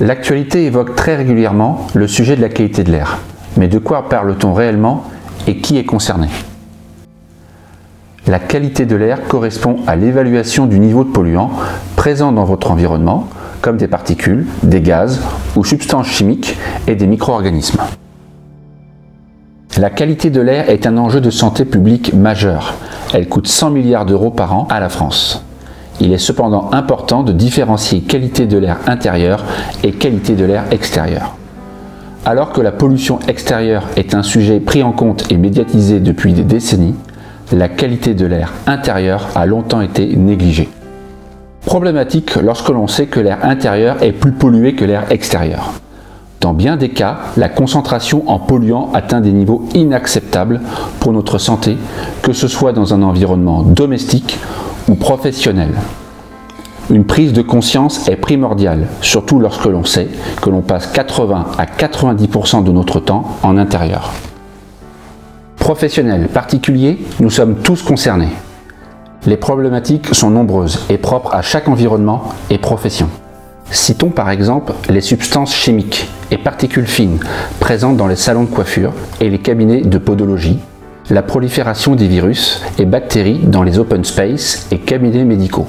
L'actualité évoque très régulièrement le sujet de la qualité de l'air. Mais de quoi parle-t-on réellement et qui est concerné? La qualité de l'air correspond à l'évaluation du niveau de polluants présents dans votre environnement, comme des particules, des gaz ou substances chimiques et des micro-organismes. La qualité de l'air est un enjeu de santé publique majeur. Elle coûte 100 milliards d'euros par an à la France. Il est cependant important de différencier qualité de l'air intérieur et qualité de l'air extérieur. Alors que la pollution extérieure est un sujet pris en compte et médiatisé depuis des décennies, la qualité de l'air intérieur a longtemps été négligée. Problématique lorsque l'on sait que l'air intérieur est plus pollué que l'air extérieur. Dans bien des cas, la concentration en polluants atteint des niveaux inacceptables pour notre santé, que ce soit dans un environnement domestique ou professionnelle. Une prise de conscience est primordiale, surtout lorsque l'on sait que l'on passe 80 à 90% de notre temps en intérieur. Professionnels, particuliers, nous sommes tous concernés. Les problématiques sont nombreuses et propres à chaque environnement et profession. Citons par exemple les substances chimiques et particules fines présentes dans les salons de coiffure et les cabinets de podologie, la prolifération des virus et bactéries dans les open space et cabinets médicaux,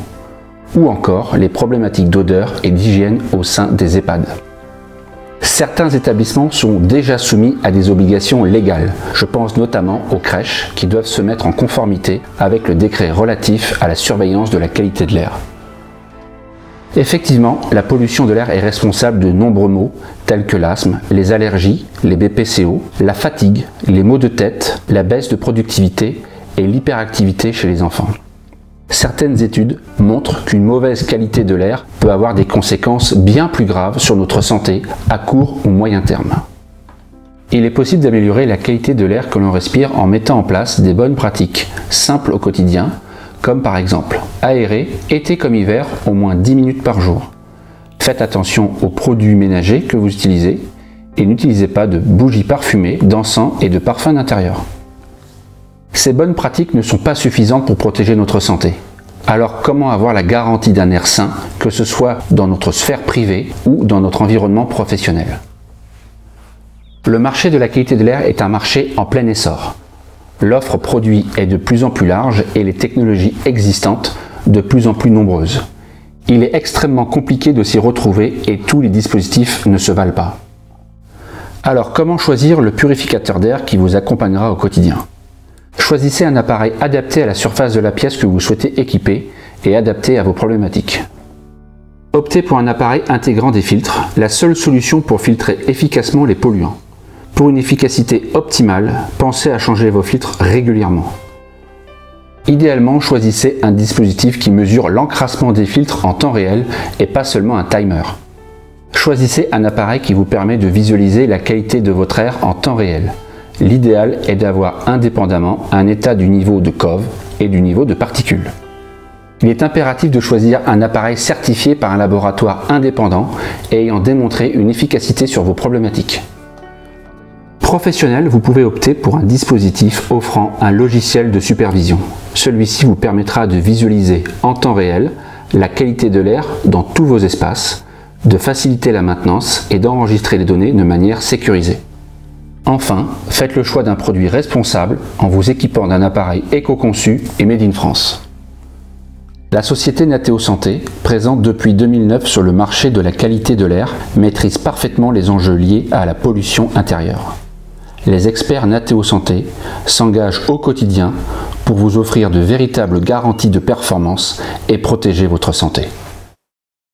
ou encore les problématiques d'odeur et d'hygiène au sein des EHPAD. Certains établissements sont déjà soumis à des obligations légales. Je pense notamment aux crèches qui doivent se mettre en conformité avec le décret relatif à la surveillance de la qualité de l'air. Effectivement, la pollution de l'air est responsable de nombreux maux tels que l'asthme, les allergies, les BPCO, la fatigue, les maux de tête, la baisse de productivité et l'hyperactivité chez les enfants. Certaines études montrent qu'une mauvaise qualité de l'air peut avoir des conséquences bien plus graves sur notre santé à court ou moyen terme. Il est possible d'améliorer la qualité de l'air que l'on respire en mettant en place des bonnes pratiques simples au quotidien comme par exemple aérer, été comme hiver, au moins 10 minutes par jour. Faites attention aux produits ménagers que vous utilisez et n'utilisez pas de bougies parfumées, d'encens et de parfums d'intérieur. Ces bonnes pratiques ne sont pas suffisantes pour protéger notre santé. Alors comment avoir la garantie d'un air sain, que ce soit dans notre sphère privée ou dans notre environnement professionnel? Le marché de la qualité de l'air est un marché en plein essor. L'offre produit est de plus en plus large et les technologies existantes de plus en plus nombreuses. Il est extrêmement compliqué de s'y retrouver et tous les dispositifs ne se valent pas. Alors comment choisir le purificateur d'air qui vous accompagnera au quotidien? Choisissez un appareil adapté à la surface de la pièce que vous souhaitez équiper et adapté à vos problématiques. Optez pour un appareil intégrant des filtres, la seule solution pour filtrer efficacement les polluants. Pour une efficacité optimale, pensez à changer vos filtres régulièrement. Idéalement, choisissez un dispositif qui mesure l'encrassement des filtres en temps réel et pas seulement un timer. Choisissez un appareil qui vous permet de visualiser la qualité de votre air en temps réel. L'idéal est d'avoir indépendamment un état du niveau de COV et du niveau de particules. Il est impératif de choisir un appareil certifié par un laboratoire indépendant et ayant démontré une efficacité sur vos problématiques professionnel, vous pouvez opter pour un dispositif offrant un logiciel de supervision. Celui-ci vous permettra de visualiser en temps réel la qualité de l'air dans tous vos espaces, de faciliter la maintenance et d'enregistrer les données de manière sécurisée. Enfin, faites le choix d'un produit responsable en vous équipant d'un appareil éco-conçu et made in France. La société Nateo Santé, présente depuis 2009 sur le marché de la qualité de l'air, maîtrise parfaitement les enjeux liés à la pollution intérieure les experts Nateo Santé s'engagent au quotidien pour vous offrir de véritables garanties de performance et protéger votre santé.